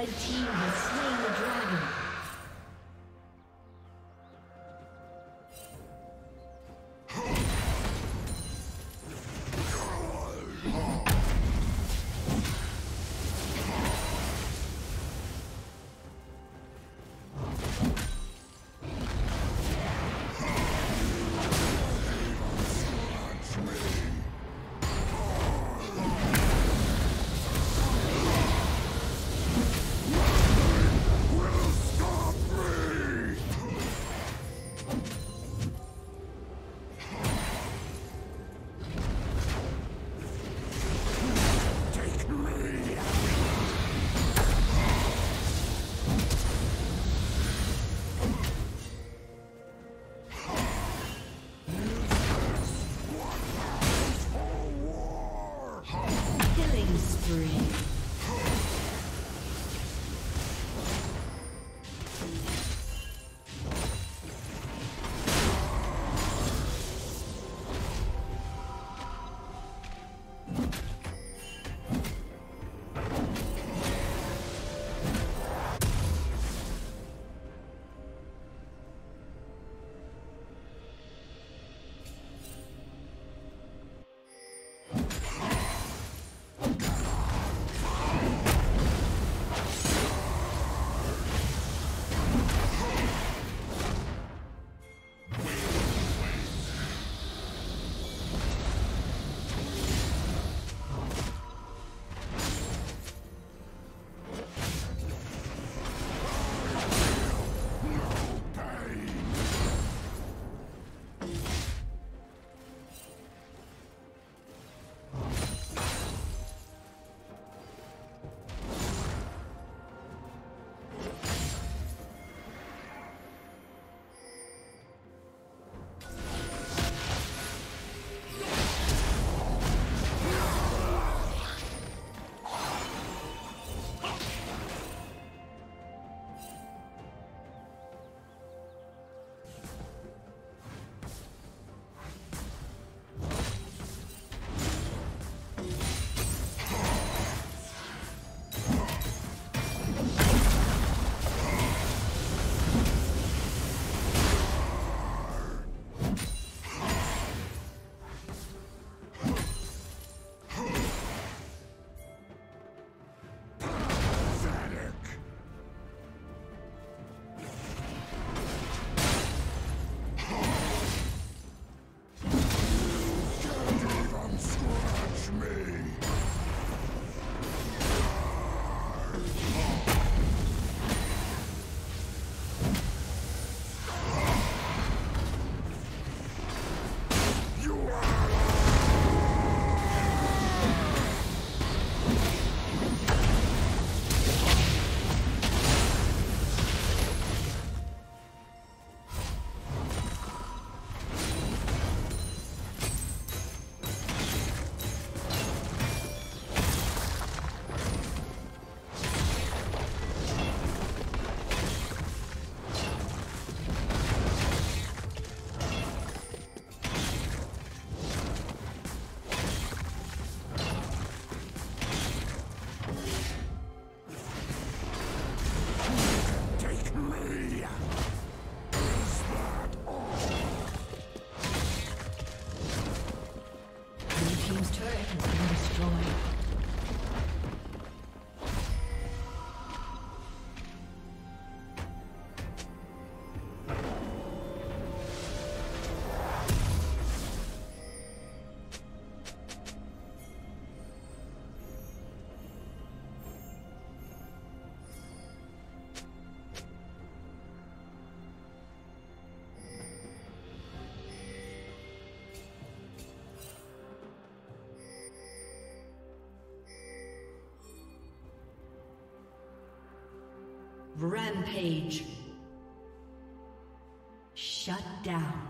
Red team has slain Rampage. Shut down.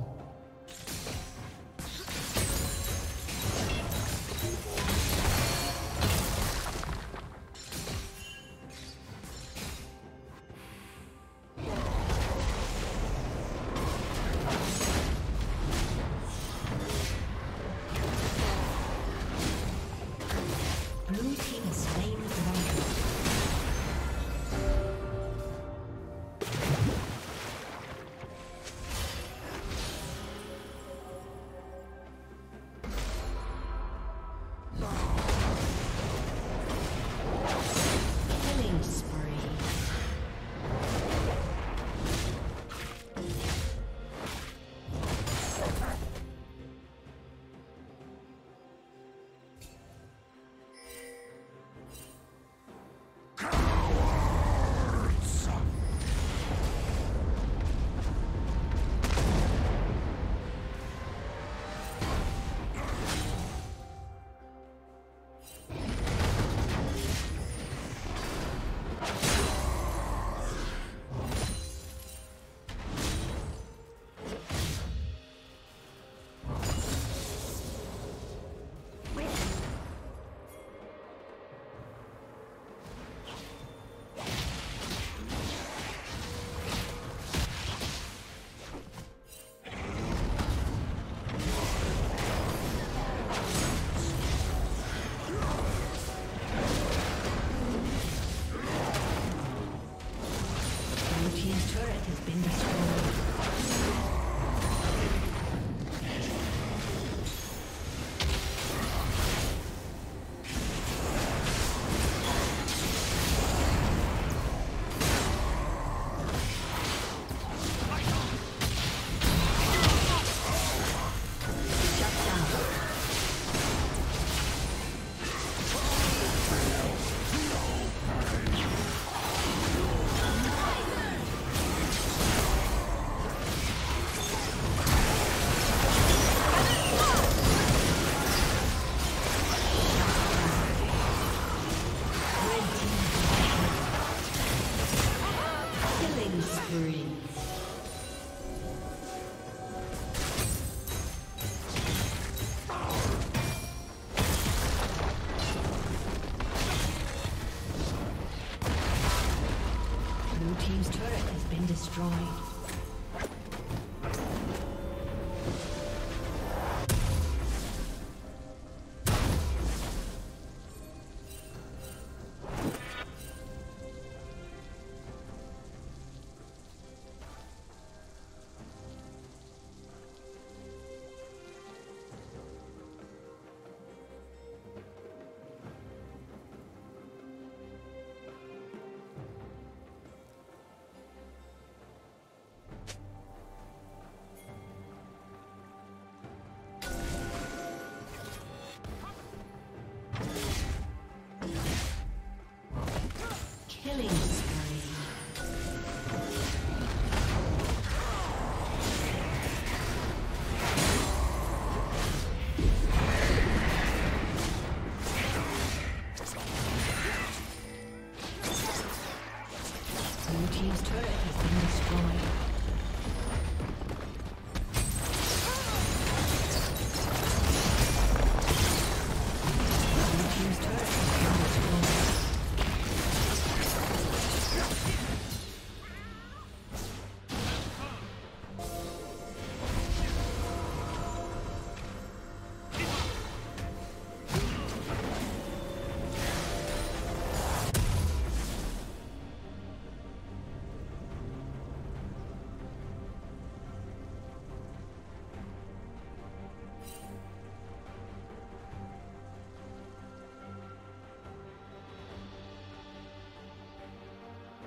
Killing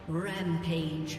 Rampage.